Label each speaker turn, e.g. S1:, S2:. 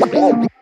S1: Música